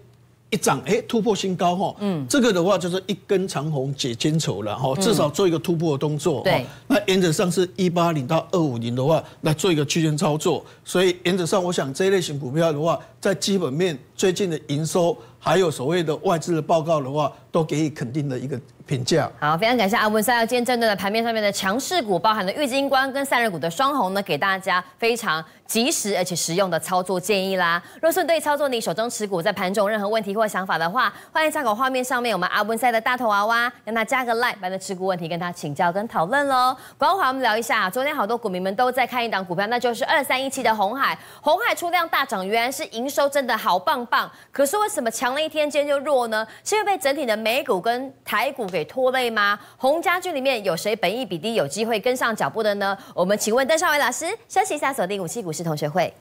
一涨，哎，突破新高哈，嗯，这个的话就是一根长虹解千愁了哈，至少做一个突破的动作。
对，
那原则上是一八零到二五零的话，来做一个区间操作。所以原则上，我想这一类型股票的话，在基本面最近的营收，还有所谓的外资的报告的话，都给予肯定的一个。评价
好，非常感谢阿文赛要今天针对的盘面上面的强势股，包含了玉金光跟散热股的双红呢，给大家非常及时而且实用的操作建议啦。若是对操作你手中持股在盘中任何问题或想法的话，欢迎参考画面上面我们阿文赛的大头娃娃，让他加个 like，把的持股问题跟他请教跟讨论喽。光华，我们聊一下，昨天好多股民们都在看一档股票，那就是二三一七的红海。红海出量大涨，原来是营收真的好棒棒，可是为什么强了一天，今天就弱呢？是因为被整体的美股跟台股。给拖累吗？红家具里面有谁本意比低有机会跟上脚步的呢？我们请问邓少伟老师，休息一下，锁定五七股市同学会。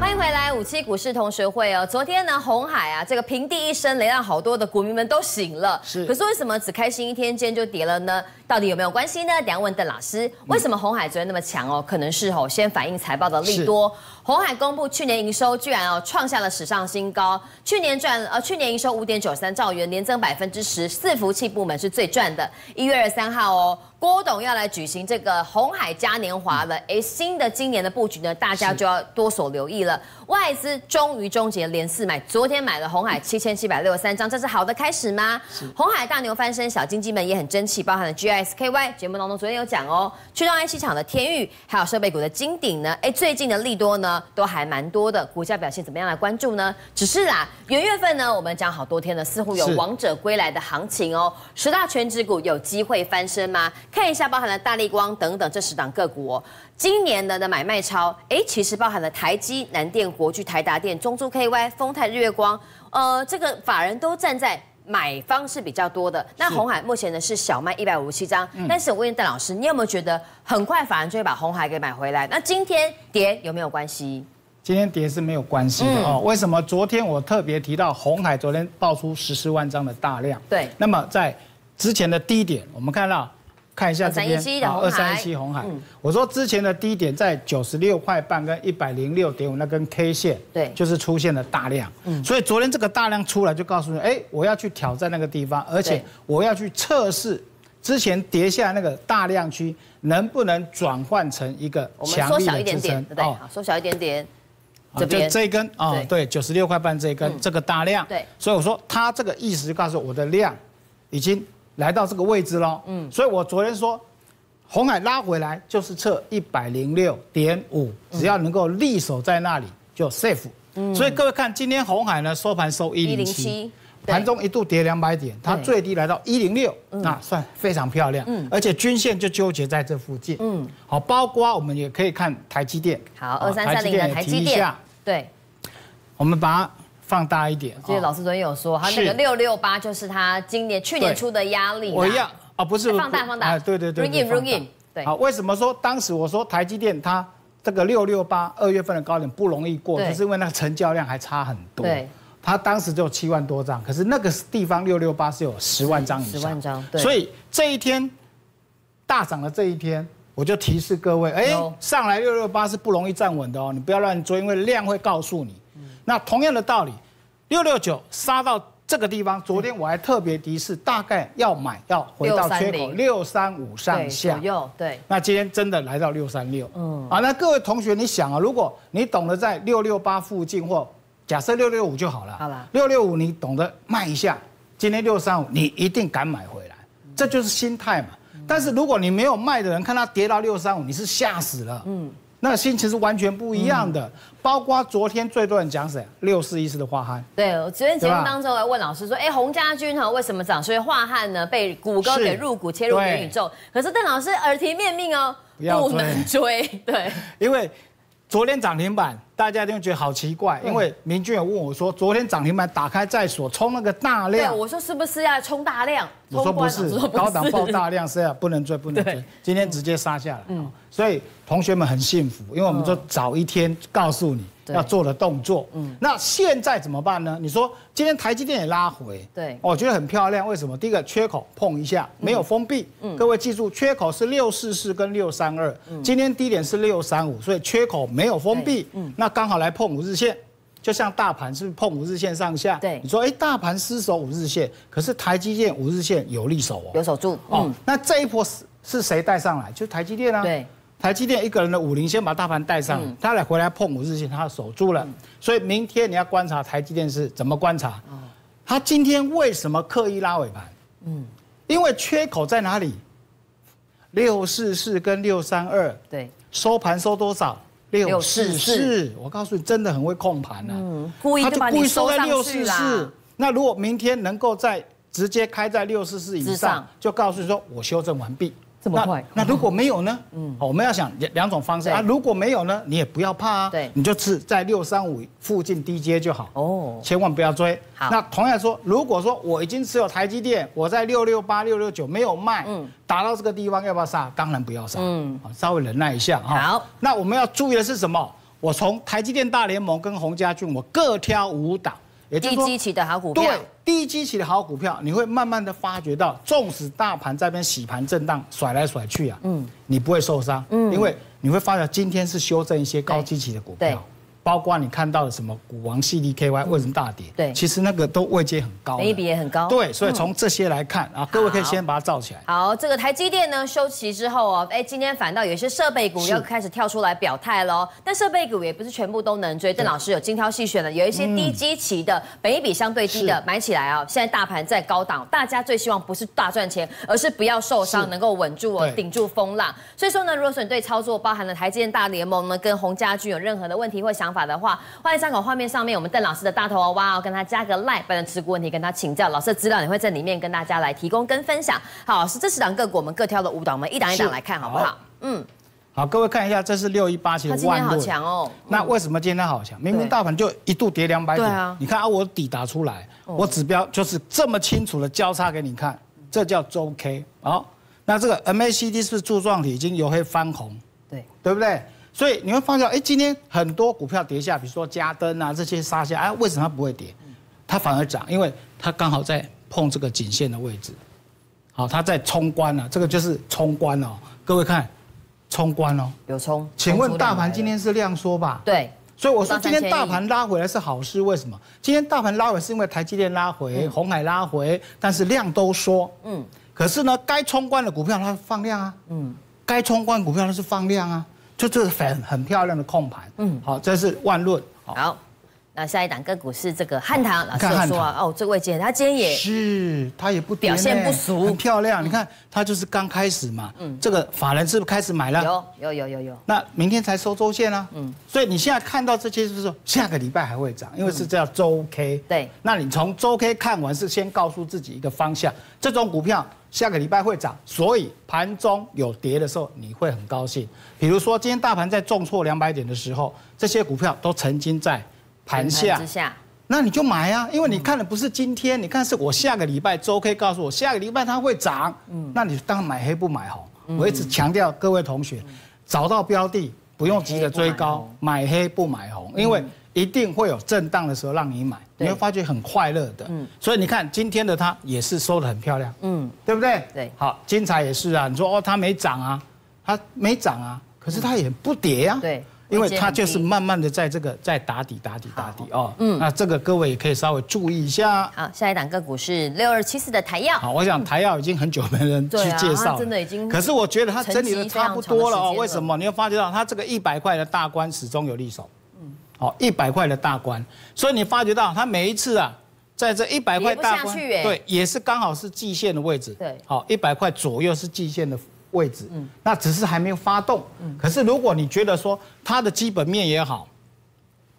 欢迎回来，五七股市同学会哦，昨天呢，红海啊，这个平地一声雷，让好多的股民们都醒了。
是，
可是为什么只开心一天，今天就跌了呢？到底有没有关系呢？等下问邓老师，为什么红海昨天那么强哦？可能是哦，先反映财报的利多。红海公布去年营收居然哦创下了史上新高，去年赚呃去年营收五点九三兆元，年增百分之十，四服器部门是最赚的。一月二十三号哦，郭董要来举行这个红海嘉年华了，哎，新的今年的布局呢，大家就要多所留意了。外资终于终结连四买，昨天买了红海七千七百六十三张，这是好的开始吗？红海大牛翻身，小金鸡们也很争气，包含了 G S K Y 节目当中昨天有讲哦，驱动 IC 厂的天域，还有设备股的金鼎呢，哎，最近的利多呢都还蛮多的，股价表现怎么样来关注呢？只是啦，元月份呢，我们讲好多天了，似乎有王者归来的行情哦，十大全指股有机会翻身吗？看一下包含了大力光等等这十档个股哦。今年的的买卖超，哎，其实包含了台积、南电、国巨、台达电、中珠 KY、丰泰、日月光，呃，这个法人都站在买方是比较多的。那红海目前呢是小卖一百五十七张，但是我问邓老师，你有没有觉得很快法人就会把红海给买回来？那今天跌有没有关系？
今天跌是没有关系的哦。为什么？昨天我特别提到红海昨天爆出十四万张的大量。
对。
那么在之前的低点，我们看到。看一下这边，
二三
一七红海。我说之前的低点在九十六块半跟一百零六点五那根 K 线，
对，
就是出现了大量。嗯，所以昨天这个大量出来，就告诉你，哎，我要去挑战那个地方，而且我要去测试之前跌下那个大量区能不能转换成一个强力的支撑。
哦，缩小一点点，
这边这一根啊，对，九十六块半这一根这个大量。
对，
所以我说它这个意思就告诉我的量已经。来到这个位置喽，嗯，所以我昨天说，红海拉回来就是测一百零六点五，只要能够立守在那里就 safe。嗯，所以各位看，今天红海呢收盘收一零七，盘中一度跌两百点，它最低来到一零六，那算非常漂亮。嗯，而且均线就纠结在这附近。嗯，好，包括我们也可以看台积电。
好，二三三零的台积电。对，
我们把。放大一点，
所以老师昨天有说，他那个六六八就是他今年去年出的压力。
我一样啊，不是
放大放大，
对对对
，ring in ring in，对。
好，为什么说当时我说台积电它这个六六八二月份的高点不容易过，就是因为那个成交量还差很多。
对，
它当时就七万多张，可是那个地方六六八是有十万张以
上，十万张。对。
所以这一天大涨的这一天，我就提示各位，哎，上来六六八是不容易站稳的哦，你不要乱追，因为量会告诉你。那同样的道理。六六九杀到这个地方，昨天我还特别提示，大概要买要回到缺口六三五上下。
对。
那今天真的来到六三六。嗯。啊，那各位同学，你想啊，如果你懂得在六六八附近，或假设六六五就好了。
好了。
六六五你懂得卖一下，今天六三五你一定敢买回来，这就是心态嘛。但是如果你没有卖的人，看它跌到六三五，你是吓死了。嗯。那心情是完全不一样的，包括昨天最多人讲谁？六四一四的华汉。
对，我昨天节目当中来问老师说，哎，洪家军哈为什么涨？所以华汉呢被谷歌给入股切入元宇宙，可是邓老师耳提面命哦，不能追。对，
因为。昨天涨停板，大家一定觉得好奇怪，因为明君有问我说，昨天涨停板打开在所，冲那个大量。
对，我说是不是要冲大量？
我说不是，高档爆大量是要不能追，不能追。今天直接杀下来，嗯，所以同学们很幸福，因为我们就早一天告诉你。要做的动作，嗯，那现在怎么办呢？你说今天台积电也拉回，
对，
我觉得很漂亮。为什么？第一个缺口碰一下，没有封闭，嗯，各位记住，缺口是六四四跟六三二，今天低点是六三五，所以缺口没有封闭，嗯，那刚好来碰五日线，就像大盘是碰五日线上下，
对，
你说哎，大盘失守五日线，可是台积电五日线有力守哦，
有守住，
哦，那这一波是是谁带上来？就台积电啊，
对。
台积电一个人的五零先把大盘带上，他来回来碰五日线，他守住了。所以明天你要观察台积电是怎么观察。他今天为什么刻意拉尾盘？嗯，因为缺口在哪里？六四四跟六三二。
对，
收盘收多少？六四四。我告诉你，真的很会控盘啊。
嗯，故意就故意收在六四四。
那如果明天能够在直接开在六四四以上，就告诉你说我修正完毕。
这么快？
那如果没有呢？嗯，我们要想两两种方式啊。如果没有呢，你也不要怕啊。
对，
你就是在六三五附近低接就好。哦，千万不要追。
好。
那同样说，如果说我已经持有台积电，我在六六八、六六九没有卖，嗯，打到这个地方要不要杀？当然不要杀。嗯，稍微忍耐一下哈。
好。
那我们要注意的是什么？我从台积电大联盟跟洪家俊，我各挑五档，
也就是说低基期的好股票。
对，低基期的好股票，你会慢慢的发觉到，纵使大盘在边洗盘震荡，甩来甩去啊，嗯，你不会受伤，嗯，因为你会发觉今天是修正一些高基期的股票。包括你看到的什么股王 CDKY 为什么大跌？
对，
其实那个都位阶很高，
每一笔也很高。
对，所以从这些来看啊，各位可以先把它造起来。
好，这个台积电呢休息之后哦，哎，今天反倒有一些设备股要开始跳出来表态喽。但设备股也不是全部都能追，邓老师有精挑细选的，有一些低基期的，本一笔相对低的买起来啊。现在大盘在高档，大家最希望不是大赚钱，而是不要受伤，能够稳住哦，顶住风浪。所以说呢，如果说你对操作包含了台积电大联盟呢，跟洪家军有任何的问题或想法的话，欢迎。参考画面上面，我们邓老师的大头娃娃哦，跟他加个 like，不然持股问题跟他请教，老师的资料你会在里面跟大家来提供跟分享。好，是这十档个股，我们各挑的五档，我们一档一档来看好不好？
嗯，好，各位看一下，这是六一八七的万
今天好强哦。
那为什么今天好强？明明大盘就一度跌两百点，啊，你看啊，我底打出来，我指标就是这么清楚的交叉给你看，这叫周 K。好，那这个 MACD 是柱状体已经由黑翻红，
对，
对不对？所以你会发现，哎，今天很多股票跌下，比如说嘉登啊这些杀下，哎，为什么它不会跌？它反而涨，因为它刚好在碰这个颈线的位置，好，它在冲关了，这个就是冲关哦。各位看，冲关哦，
有冲。
请问大盘今天是量缩吧？
对。
所以我说今天大盘拉回来是好事，为什么？今天大盘拉回是因为台积电拉回，红海拉回，但是量都缩。嗯。可是呢，该冲关的股票它放量啊。嗯。该冲关股票它是放量啊。就这很很漂亮的控盘，嗯，好，这是万润，
好，那下一档个股是这个汉唐，老师说啊，哦，这位姐，她今天也
是，她也不
表现不俗，
很漂亮，你看她就是刚开始嘛，嗯，这个法人是不是开始买了？
有有有有有，
那明天才收周线啊，嗯，所以你现在看到这些就是说下个礼拜还会涨，因为是叫周 K，
对，
那你从周 K 看完是先告诉自己一个方向，这种股票。下个礼拜会涨，所以盘中有跌的时候，你会很高兴。比如说今天大盘在重挫两百点的时候，这些股票都曾经在盘下，那你就买啊，因为你看的不是今天，你看是我下个礼拜周 K 告诉我下个礼拜它会涨，嗯，那你当然买黑不买红。我一直强调各位同学，找到标的不用急着追高，买黑不买红，因为。一定会有震荡的时候让你买，你会发觉很快乐的。嗯，所以你看今天的它也是收的很漂亮，嗯，对不对？
对，
好，金彩也是啊。你说哦，它没涨啊，它没涨啊，可是它也不跌啊。
对，
因为它就是慢慢的在这个在打底打底打底哦。嗯，那这个各位也可以稍微注意一下。
好，下一档个股是六二七四的台药。
好，我想台药已经很久没人去介绍，
真的已经。
可是我觉得它整理的差不多了哦。为什么？你会发觉到它这个一百块的大关始终有利手。好，一百块的大关，所以你发觉到它每一次啊，在这一百块大关，对，也是刚好是季线的位置。
对，
好，一百块左右是季线的位置。嗯，那只是还没有发动。嗯，可是如果你觉得说它的基本面也好，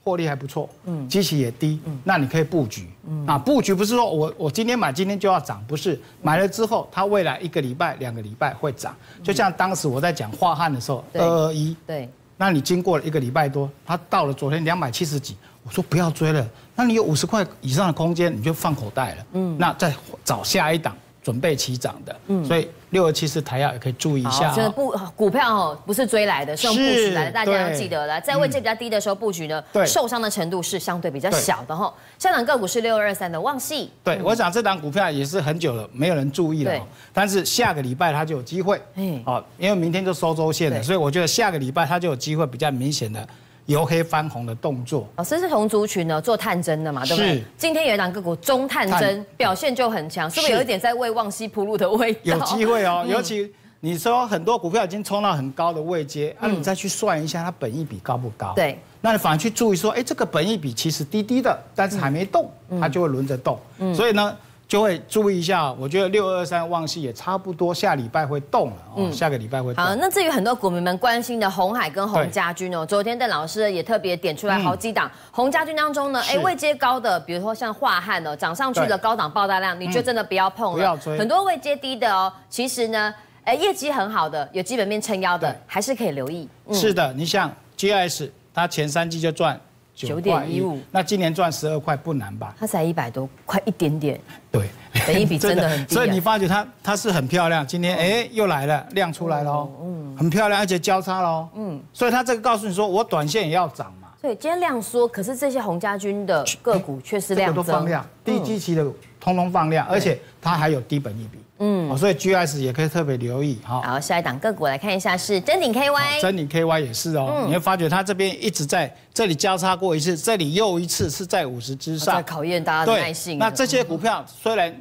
获利还不错，嗯，基期也低，嗯，那你可以布局。嗯，啊，布局不是说我我今天买今天就要涨，不是，买了之后它未来一个礼拜、两个礼拜会涨。就像当时我在讲化汉的时候，二二一。
对。
那你经过了一个礼拜多，它到了昨天两百七十几，我说不要追了。那你有五十块以上的空间，你就放口袋了。嗯，那再找下一档准备起涨的。嗯，所以六二七四台药也可以注意一下。
这不股票哦，不是追来的，是用布局来的，大家要记得了。在位置比较低的时候布局呢，受伤的程度是相对比较小的哈。下档个股是六二二三的旺系。
对，我想这档股票也是很久了，没有人注意了。但是下个礼拜它就有机会，嗯，好，因为明天就收周线了，所以我觉得下个礼拜它就有机会比较明显的由黑翻红的动作。
老师是同族群呢做探针的嘛，对不对？今天有一档个股中探针表现就很强，是不是有一点在为旺西铺路的味道？
有机会哦，(laughs) 尤其你说很多股票已经冲到很高的位阶，那你再去算一下它本益比高不高？
对，
那你反而去注意说，哎，这个本益比其实低低的，但是还没动，它就会轮着动。所以呢。就会注意一下，我觉得六二三旺系也差不多，下礼拜会动了哦。下个礼拜会动。
好，那至于很多股民们关心的红海跟洪家军哦，昨天邓老师也特别点出来好几档。洪家军当中呢，哎，位阶高的，比如说像华汉哦，涨上去的高档爆大量，你就真的不要碰了。
不要追。
很多位阶低的哦，其实呢，哎，业绩很好的，有基本面撑腰的，还是可以留意。
是的，你像 GS，它前三季就赚。九点一五，那今年赚十二块不难吧？
它才一百多，块一点点。
对，
等一比真的很低啊。(laughs)
所以你发觉它它是很漂亮，今天哎又来了，量出来了哦，嗯，很漂亮，而且交叉了哦，嗯，所以它这个告诉你说，我短线也要涨嘛。
对，今天量缩，可是这些洪家军的个股却是量
这个都放。量，低基期的通通放量，而且它还有低本一比，
嗯。
嗯，所以 GS 也可以特别留意哈。
好，下一档个股来看一下是真鼎 KY，
真顶 KY 也是哦，
嗯。
你会发觉它这边一直在这里交叉过一次，这里又一次是在五十之
在
上，
考验大家的耐性。
那这些股票虽然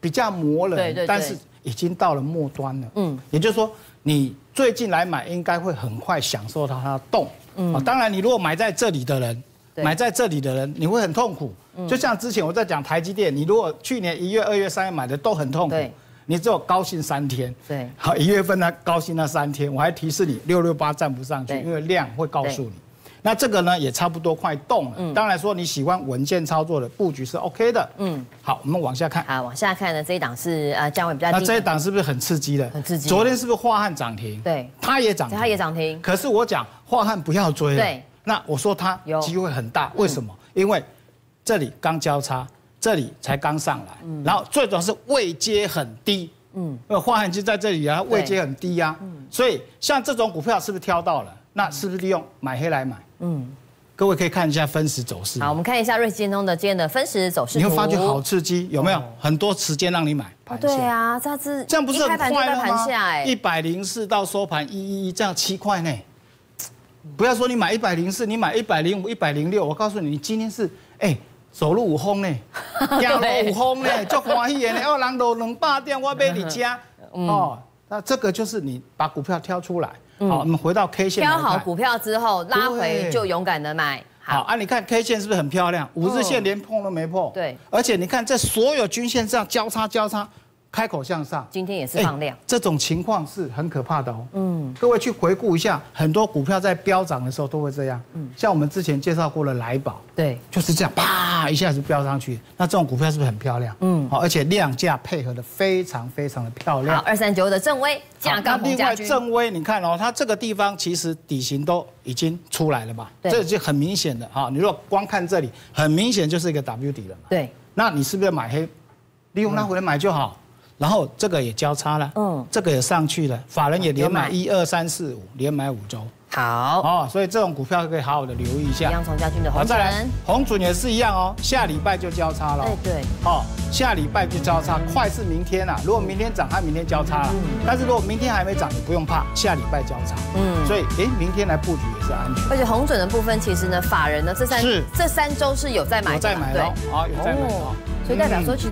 比较磨人，但是已经到了末端了。
嗯。
嗯，也就是说，你最近来买，应该会很快享受到它的动。嗯，当然，你如果买在这里的人，
对。
买在这里的人，你会很痛苦。就像之前我在讲台积电，你如果去年一月、二月、三月买的都很痛苦。
对，
你只有高兴三天。
对
好，一月份呢高兴那三天，我还提示你六六八站不上去，因为量会告诉你。那这个呢也差不多快动了。当然说你喜欢稳健操作的布局是 OK 的。
嗯
嗯，好，我们往下看。
啊，往下看呢，这一档是呃价位比较低，
那这一档是不是很刺激的？
很刺激
昨天是不是华汉涨停？
对，
它也涨，
它也涨停，
可是我讲华汉不要追了。
对。
那我说它
有
机会很大，为什么？因为这里刚交叉，这里才刚上来，然后最主要是位阶很低。嗯，因为华汉就在这里啊，位阶很低呀、所以像这种股票是不是挑到了？那是不是利用买黑来买？嗯，各位可以看一下分时走势。
好，我们看一下瑞金通的今天的分时走势。
你会发觉好刺激，有没有？很多时间让你买。
对啊，这次
这样不是很快了吗？一，百零四到收盘一一一，这样七块呢。不要说你买一百零四，你买一百零五、一百零六，我告诉你，你今天是哎走路有风呢，(laughs) 走路有风呢，足欢喜的呢。哦，人都两百点，我买你家
嗯
哦。那这个就是你把股票挑出来。好，我们回到 K 线。
挑好股票之后拉回就勇敢的买。
好啊，你看 K 线是不是很漂亮？五日线连碰都没碰。
对
而且你看在所有均线上交叉交叉，开口向上。
今天也是放量
哎，这种情况是很可怕的哦。嗯，各位去回顾一下，很多股票在飙涨的时候都会这样。嗯，像我们之前介绍过的来宝，
对，
就是这样，啪一下子飙上去。那这种股票是不是很漂亮？嗯，好，而且量价配合的非常非常的漂
好，
亮。
二三九的正威
好
价
那另外正威，你看哦，它这个地方其实底型都已经出来了嘛，
对
这就很明显的哈。你如果光看这里，很明显就是一个 W 底了嘛。
对，
那你是不是买黑？利用它回来买就好。然后这个也交叉了，
嗯
嗯，这个也上去了，法人也连买一二三四五，连买五周。
好，
哦，所以这种股票可以好好的留意一
一
下。
样从家军的
好，
红
再来，，红准也是一样哦，下礼拜就交叉了。
哎对，
哦，下礼拜就交叉，快是明天啊。如果明天涨，它明天交叉了。但是如果明天还没涨，你不用怕，下礼拜交叉。
嗯
嗯，所以哎，明天来布局也是安全。
而且红准的部分，其实呢，法人呢这三这三周是有在买的，
有在买
的
哦，好，有在买哦。
所以代表说，其实